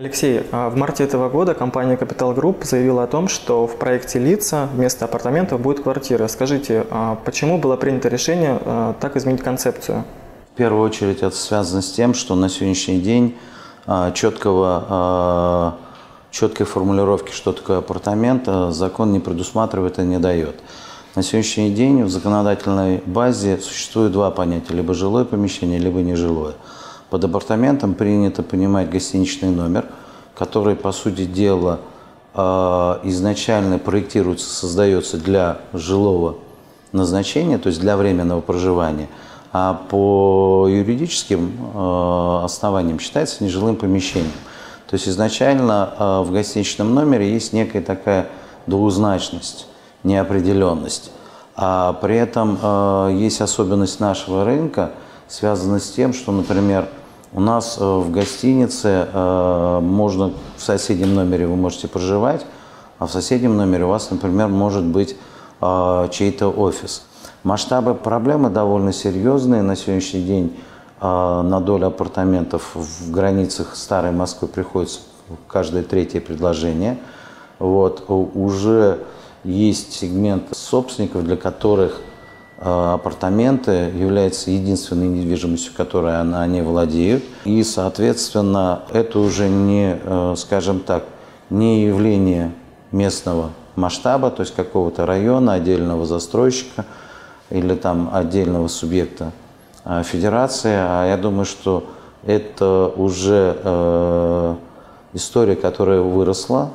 Алексей, а в марте этого года компания Capital Group заявила о том, что в проекте лица вместо апартаментов будет квартира. Скажите, а почему было принято решение а, так изменить концепцию? В первую очередь это связано с тем, что на сегодняшний день четкого, четкой формулировки, что такое апартамент, закон не предусматривает и не дает. На сегодняшний день в законодательной базе существует два понятия, либо жилое помещение, либо нежилое. Под апартаментом принято понимать гостиничный номер, который, по сути дела, а, изначально проектируется, создается для жилого назначения, то есть для временного проживания, а по юридическим а, основаниям считается нежилым помещением. То есть изначально а, в гостиничном номере есть некая такая двузначность, неопределенность. А при этом есть особенность нашего рынка, связанная с тем, что, например, у нас э, в гостинице э, можно в соседнем номере вы можете проживать, а в соседнем номере у вас, например, может быть э, чей-то офис. Масштабы проблемы довольно серьезные. На сегодняшний день на долю апартаментов в границах Старой Москвы приходится каждое третье предложение. Вот. Уже есть сегмент собственников, для которых апартаменты являются единственной недвижимостью, которой они владеют. И, соответственно, это уже не, э, скажем так, не явление местного масштаба, то есть какого-то района, отдельного застройщика или там отдельного субъекта э, федерации. А я думаю, что это уже история, которая выросла,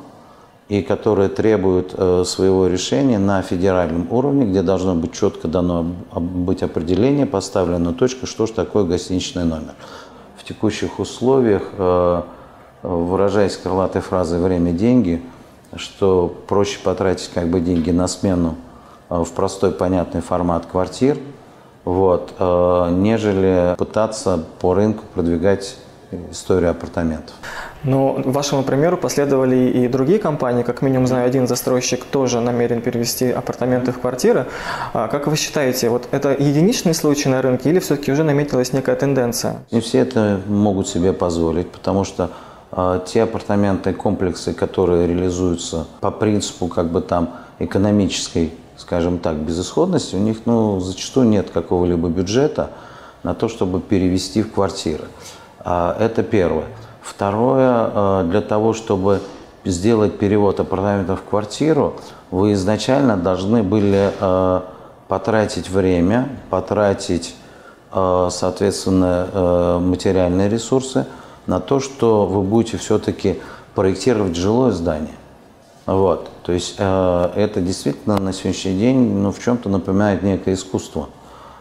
и которые требуют э, своего решения на федеральном уровне, где должно быть четко дано быть определение, поставлена точка, что же такое гостиничный номер. В текущих условиях, э, выражаясь крылатой фразой «время – деньги», что проще потратить как бы деньги на смену э, в простой понятный формат квартир, вот, нежели пытаться по рынку продвигать историю апартаментов. Но вашему примеру последовали и другие компании. Как минимум, знаю, один застройщик тоже намерен перевести апартаменты в квартиры. А как вы считаете, вот это единичный случай на рынке или все-таки уже наметилась некая тенденция? Не все это могут себе позволить, потому что э, те апартаментные комплексы, которые реализуются по принципу как бы там экономической, скажем так, безысходности, у них ну, зачастую нет какого-либо бюджета на то, чтобы перевести в квартиры. А, это первое. Второе, э, для того, чтобы сделать перевод апартаментов в квартиру, вы изначально должны были э, потратить время, потратить, э, соответственно, материальные ресурсы на то, что вы будете все-таки проектировать жилое здание. Вот. То есть это действительно на сегодняшний день ну, в чем-то напоминает некое искусство.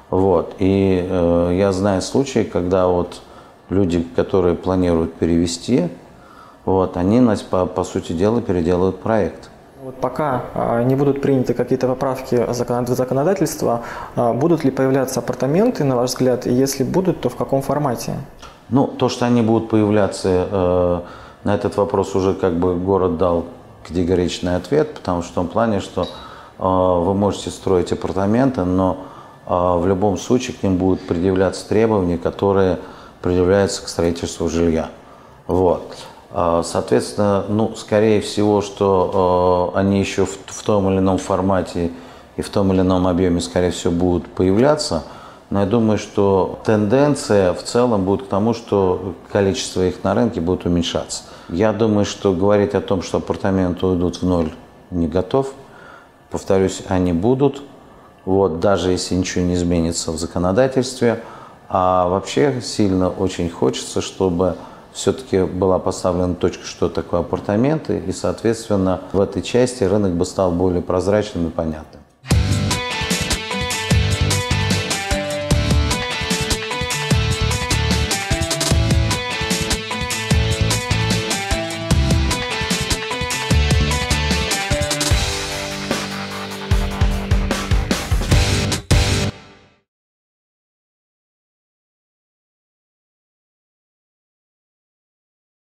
Вот. И я знаю случаи, когда вот люди, которые планируют перевести, вот, они, по, по сути дела, переделывают проект. Вот пока а, не будут приняты какие-то поправки в законодательство, а, будут ли появляться апартаменты, на ваш взгляд, и если будут, то в каком формате? Ну, то, что они будут появляться, э, на этот вопрос уже как бы город дал категоричный ответ, потому что в том плане, что э, вы можете строить апартаменты, но э, в любом случае к ним будут предъявляться требования, которые предъявляется к строительству жилья. Вот. А, соответственно, ну, скорее всего, что э, они еще в, в том или ином формате и в том или ином объеме, скорее всего, будут появляться. Но я думаю, что тенденция в целом будет к тому, что количество их на рынке будет уменьшаться. Я думаю, что говорить о том, что апартаменты уйдут в ноль, не готов. Повторюсь, они будут. Вот, даже если ничего не изменится в законодательстве – а вообще сильно очень хочется, чтобы все-таки была поставлена точка, что такое апартаменты, и, соответственно, в этой части рынок бы стал более прозрачным и понятным.